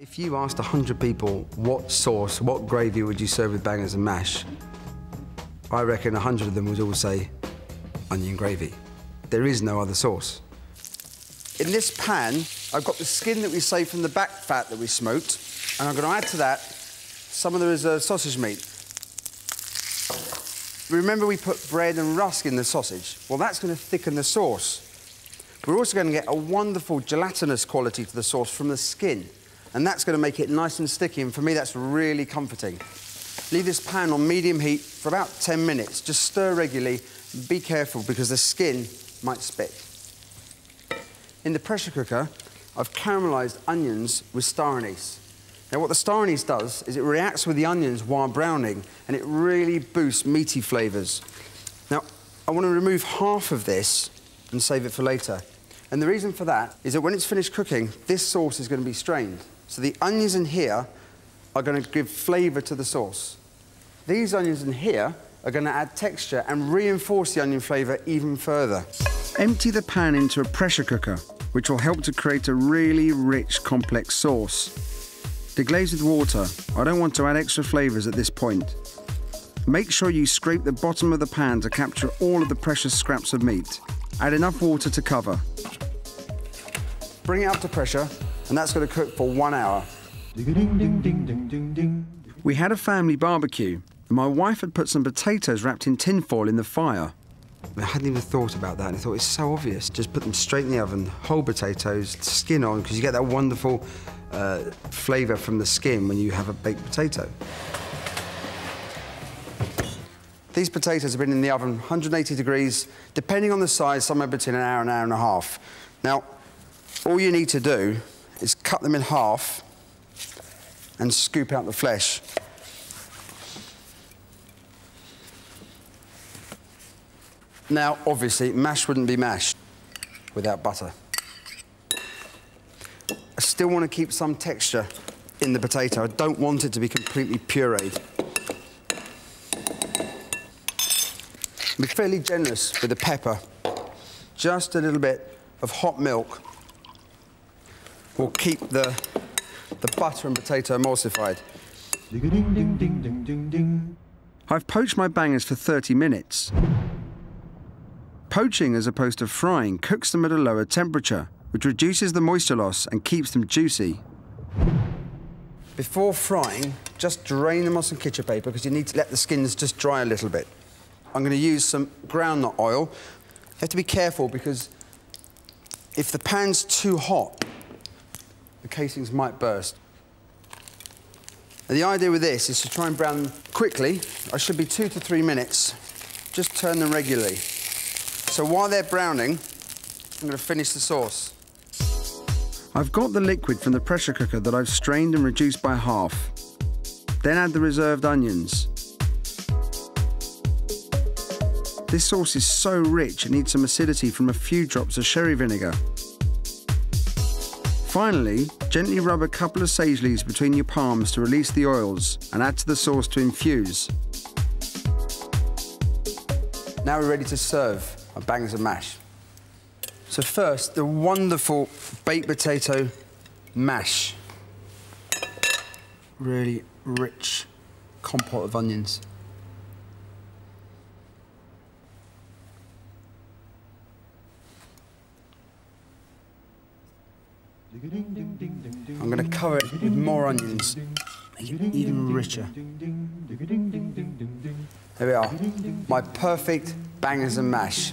If you asked 100 people what sauce, what gravy would you serve with bangers and mash, I reckon 100 of them would all say onion gravy. There is no other sauce. In this pan, I've got the skin that we saved from the back fat that we smoked, and I'm going to add to that some of the reserved sausage meat. Remember we put bread and rusk in the sausage? Well, that's going to thicken the sauce. We're also going to get a wonderful gelatinous quality to the sauce from the skin and that's going to make it nice and sticky, and for me, that's really comforting. Leave this pan on medium heat for about 10 minutes. Just stir regularly. Be careful, because the skin might spit. In the pressure cooker, I've caramelised onions with star anise. Now, what the star anise does is it reacts with the onions while browning, and it really boosts meaty flavours. Now, I want to remove half of this and save it for later. And the reason for that is that when it's finished cooking, this sauce is going to be strained. So the onions in here are going to give flavour to the sauce. These onions in here are going to add texture and reinforce the onion flavour even further. Empty the pan into a pressure cooker, which will help to create a really rich, complex sauce. Deglaze with water. I don't want to add extra flavours at this point. Make sure you scrape the bottom of the pan to capture all of the precious scraps of meat. Add enough water to cover. Bring it up to pressure and that's going to cook for one hour. We had a family barbecue, and my wife had put some potatoes wrapped in tinfoil in the fire. I hadn't even thought about that, and I thought it's so obvious. Just put them straight in the oven, whole potatoes, skin on, because you get that wonderful uh, flavour from the skin when you have a baked potato. These potatoes have been in the oven 180 degrees, depending on the size, somewhere between an hour and an hour and a half. Now, all you need to do is cut them in half and scoop out the flesh. Now, obviously, mash wouldn't be mashed without butter. I still want to keep some texture in the potato. I don't want it to be completely pureed. Be fairly generous with the pepper. Just a little bit of hot milk will keep the, the butter and potato emulsified. I've poached my bangers for 30 minutes. Poaching, as opposed to frying, cooks them at a lower temperature, which reduces the moisture loss and keeps them juicy. Before frying, just drain them on some kitchen paper because you need to let the skins just dry a little bit. I'm going to use some groundnut oil. You have to be careful because if the pan's too hot, the casings might burst. And the idea with this is to try and brown quickly. I should be two to three minutes. Just turn them regularly. So while they're browning, I'm going to finish the sauce. I've got the liquid from the pressure cooker that I've strained and reduced by half. Then add the reserved onions. This sauce is so rich it needs some acidity from a few drops of sherry vinegar. Finally, gently rub a couple of sage leaves between your palms to release the oils and add to the sauce to infuse. Now we're ready to serve our bangers and mash. So first, the wonderful baked potato mash. Really rich compote of onions. I'm going to cover it with more onions, make it even richer. There we are, my perfect bangers and mash.